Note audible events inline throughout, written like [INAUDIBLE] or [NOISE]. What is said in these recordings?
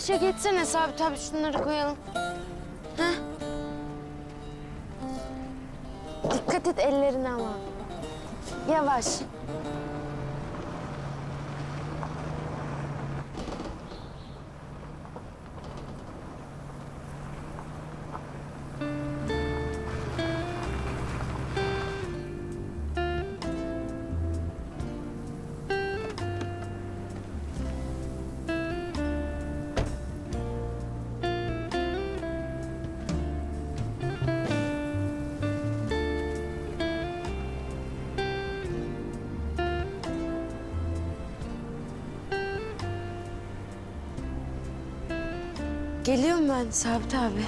yavaşça geçsene Sabit abi şunları koyalım. Heh. Dikkat et ellerine ama. Yavaş. Geliyorum ben Sabit abi.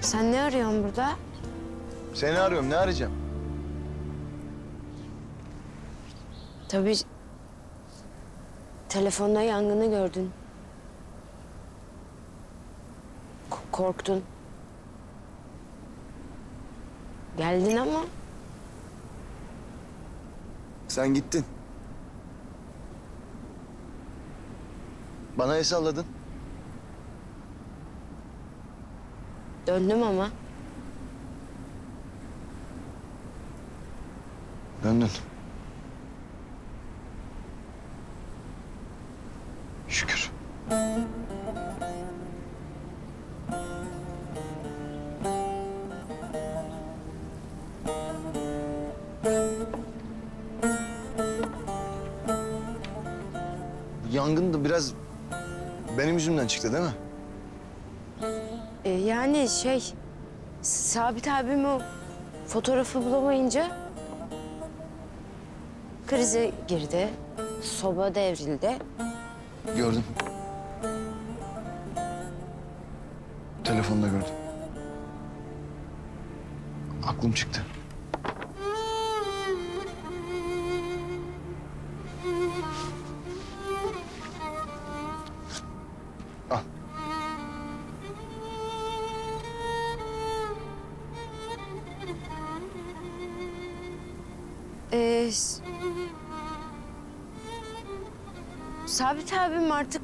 Sen ne arıyorsun burada? Seni arıyorum. Ne arayacağım? Tabii telefonda yangını gördün. K- korktun. Geldin ama Sen gittin. Bana el salladın. döndüm ama. Döndün. Şükür. Yangın da biraz benim yüzümden çıktı değil mi? E, yani şey Sabit abim o fotoğrafı bulamayınca krize girdi. Soba devrildi. Gördüm. Telefonda gördüm. Aklım çıktı. Ee, Sabit abim artık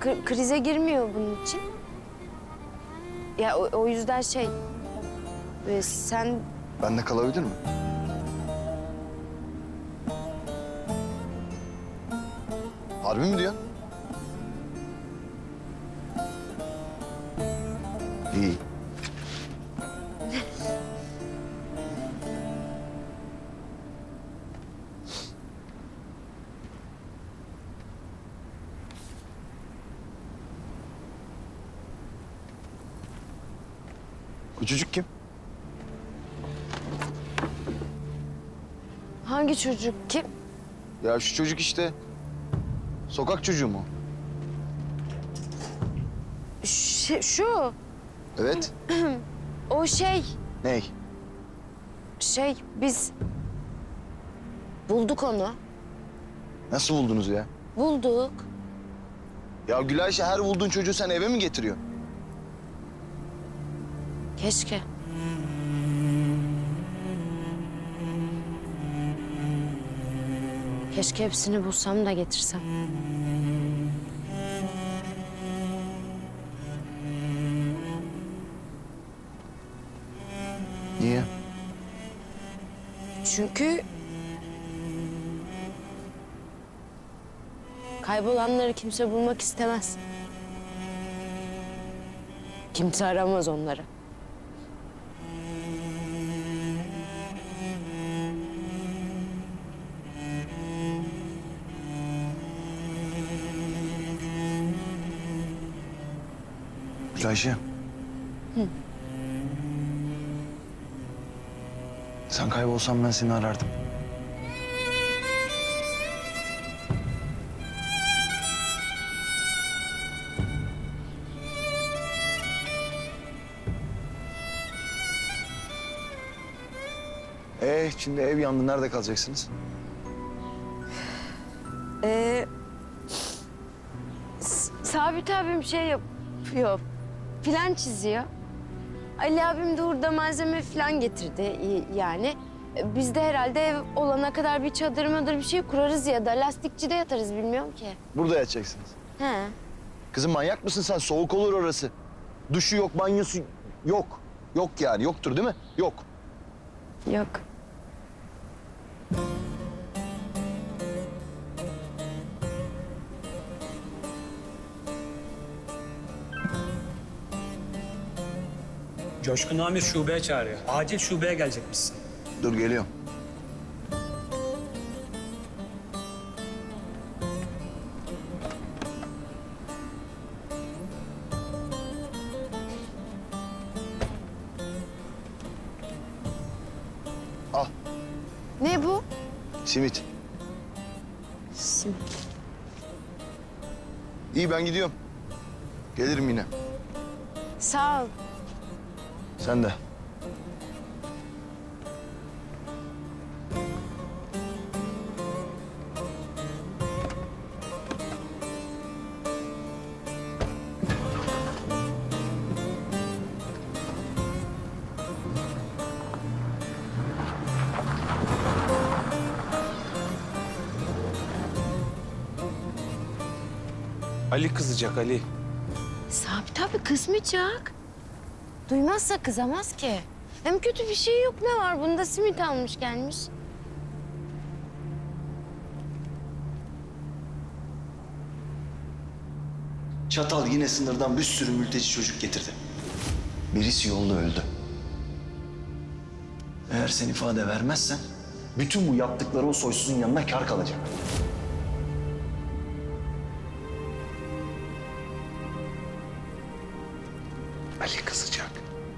kri- krize girmiyor bunun için. Ya o, o yüzden şey... e, sen Bende kalabilir mi? Harbi mi diyorsun? Bu çocuk kim? hangi çocuk kim? Ya şu çocuk işte. Sokak çocuğu mu? Ş- şu Evet. [CLEARS THROAT] o şey Ney? şey biz bulduk onu. Nasıl buldunuz ya? Bulduk. Ya Gülayşe her bulduğun çocuğu sen eve mi getiriyorsun? Keşke. Keşke hepsini bulsam da getirsem. Niye? Çünkü kaybolanları kimse bulmak istemez. Kimse aramaz onları. Gülayşe. Sen kaybolsan ben seni arardım. Ee, şimdi ev yandı. Nerede kalacaksınız? Ee, S- Sabit abim şey yapıyor, plan çiziyor. Ali abim de hurda malzeme falan getirdi yani. E, Biz de herhalde ev olana kadar bir çadır mıdır bir şey kurarız ya da lastikçide yatarız bilmiyorum ki. Burada yatacaksınız. He. Kızım manyak mısın sen? Soğuk olur orası. Duşu yok, banyosu yok. Yok yani, yoktur değil mi? Yok. Yok. Coşkun Amir şubeye çağırıyor. Acil şubeye gelecekmişsin. Dur geliyorum. Al, Ne bu? simit. Simit. İyi ben gidiyorum. Gelirim yine. Sağ ol. Sen de. Ali kızacak Ali. Sabit abi kızmayacak. Duymazsa kızamaz ki. Hem kötü bir şey yok ne var bunda simit almış gelmiş. Çatal yine sınırdan bir sürü mülteci çocuk getirdi. Birisi yolda öldü. Eğer sen ifade vermezsen bütün bu yaptıkları o soysuzun yanına kar kalacak. Ali kızacak.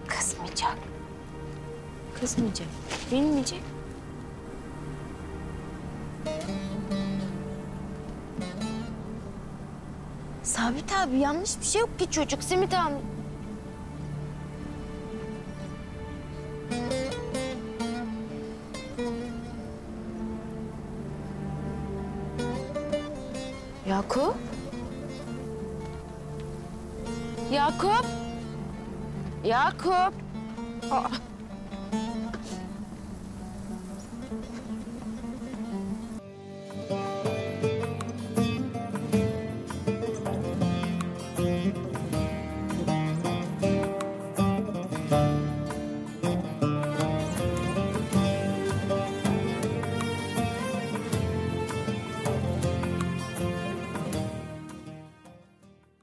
Kızmayacak. Kızmayacak. Bilmeyecek. Sabit abi yanlış bir şey yok ki çocuk simit almış. Yakup? Yakup? Yakup? Aa,